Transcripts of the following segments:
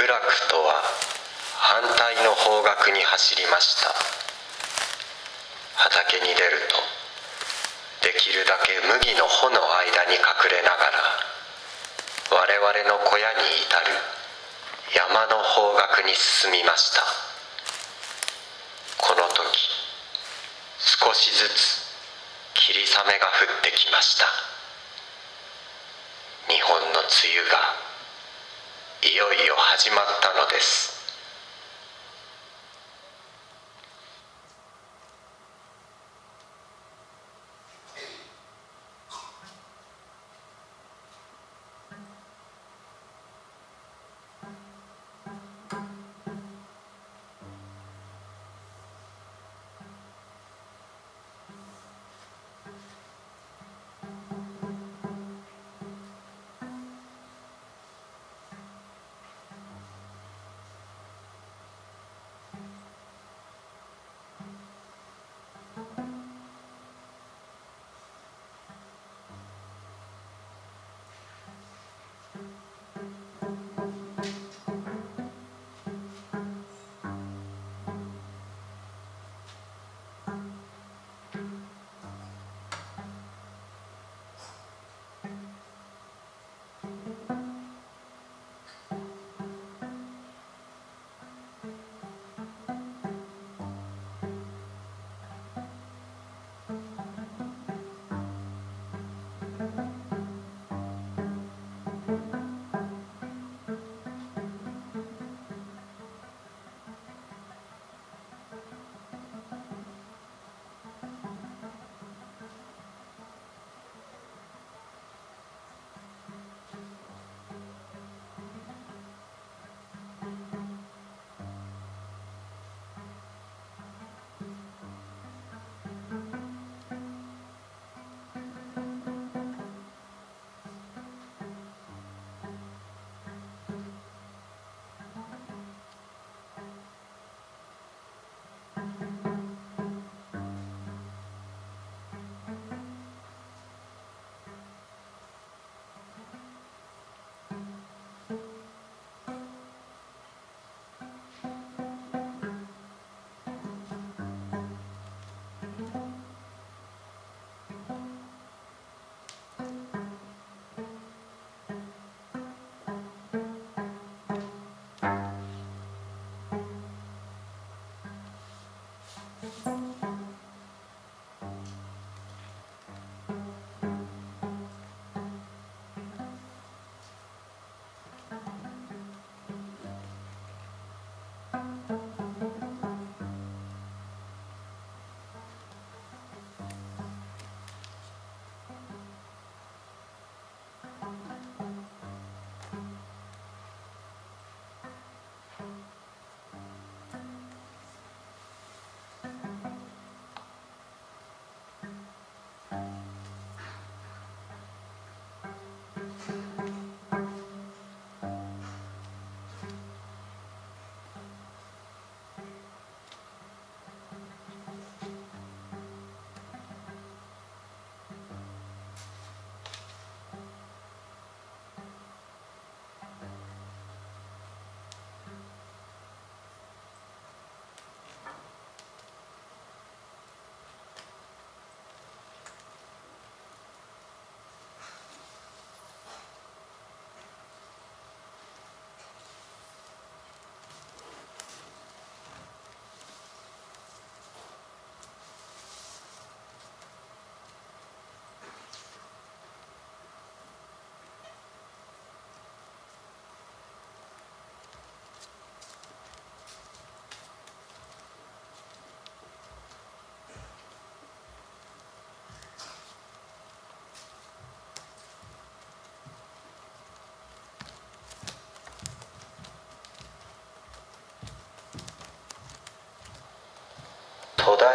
部落とは反対の方角に走りました。畑に出るとできるだけ麦の穂の間に隠れながら我々の小屋に至る山の方角に進みました。この時少しずつ霧雨が降ってきました。日本の梅雨がいよいよ始まったのです。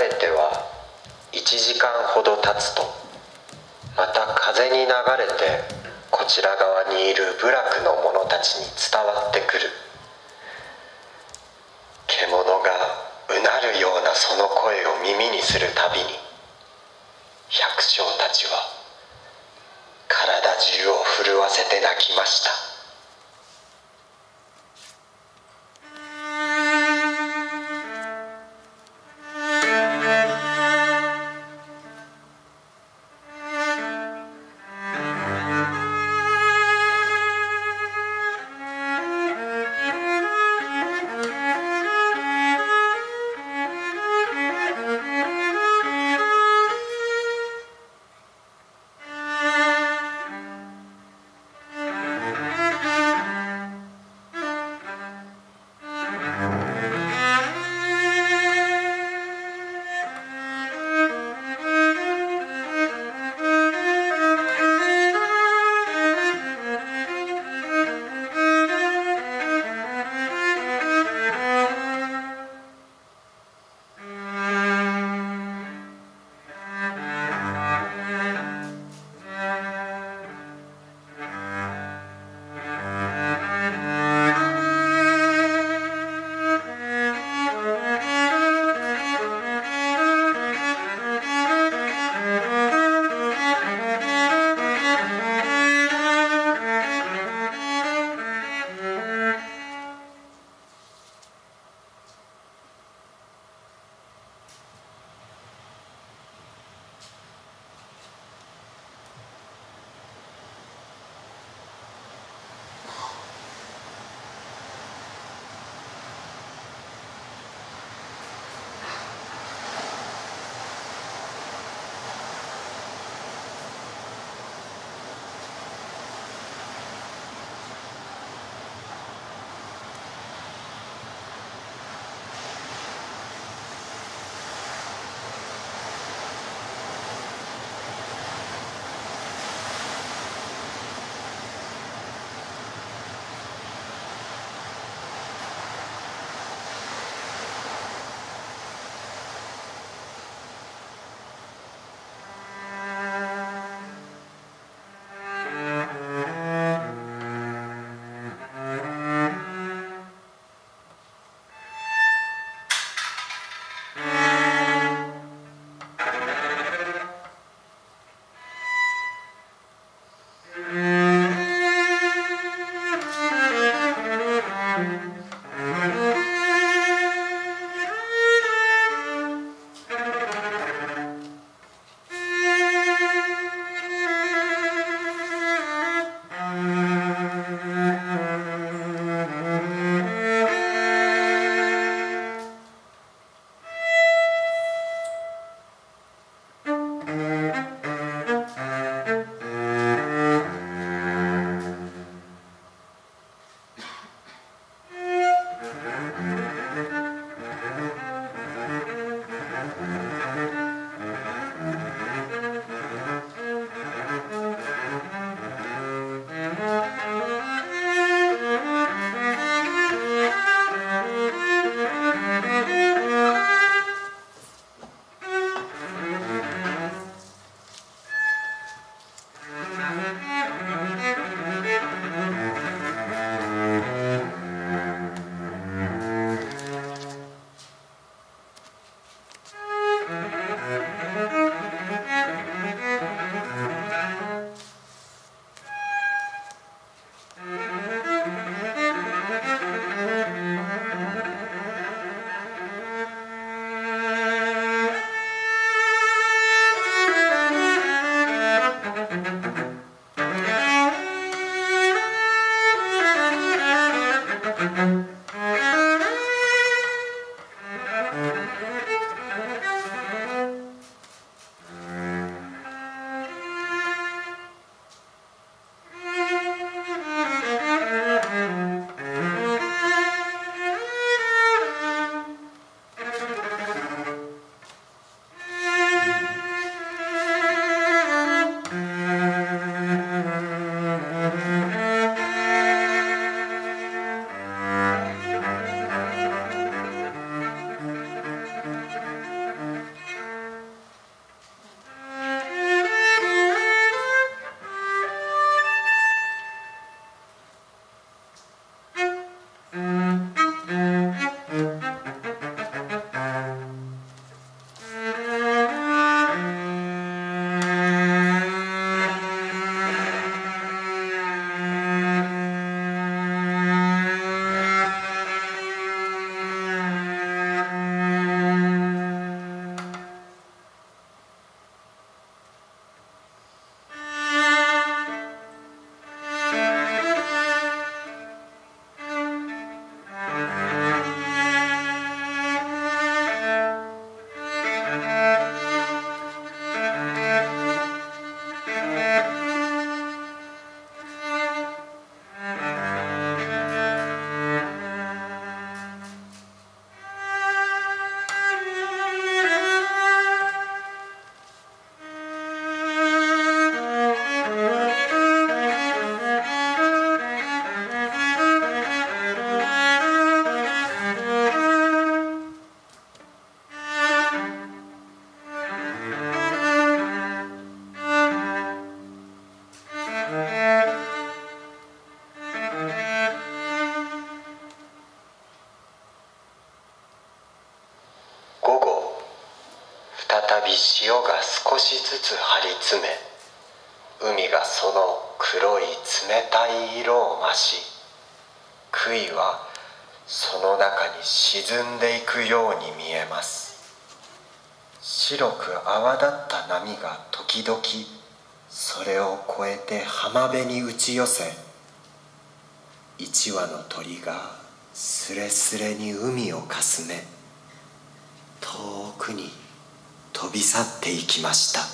えては1時間ほど経つとまた風に流れてこちら側にいる部落の者たちに伝わってくる。獣がうなるようなその声を耳にするたびに百姓たちは体中を震わせて泣きました。再び潮が少しずつ張り詰め海がその黒い冷たい色を増し杭はその中に沈んでいくように見えます。白く泡立った波が時々それを越えて浜辺に打ち寄せ一羽の鳥がすれすれに海をかすめ遠くに飛び去っていきました。